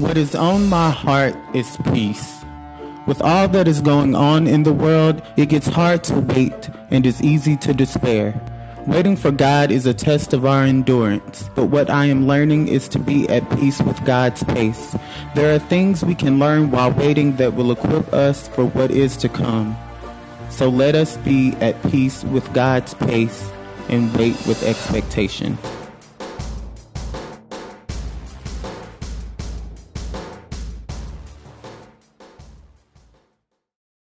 What is on my heart is peace. With all that is going on in the world, it gets hard to wait and is easy to despair. Waiting for God is a test of our endurance, but what I am learning is to be at peace with God's pace. There are things we can learn while waiting that will equip us for what is to come. So let us be at peace with God's pace and wait with expectation.